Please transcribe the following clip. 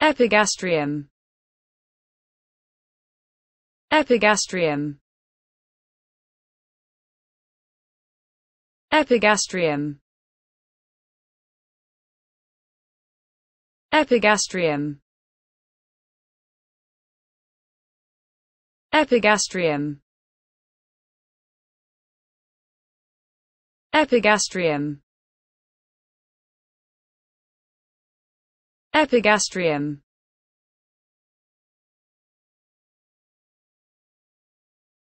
epigastrium. Epigastrium. Epigastrium. Epigastrium. Epigastrium. Epigastrium epigastrium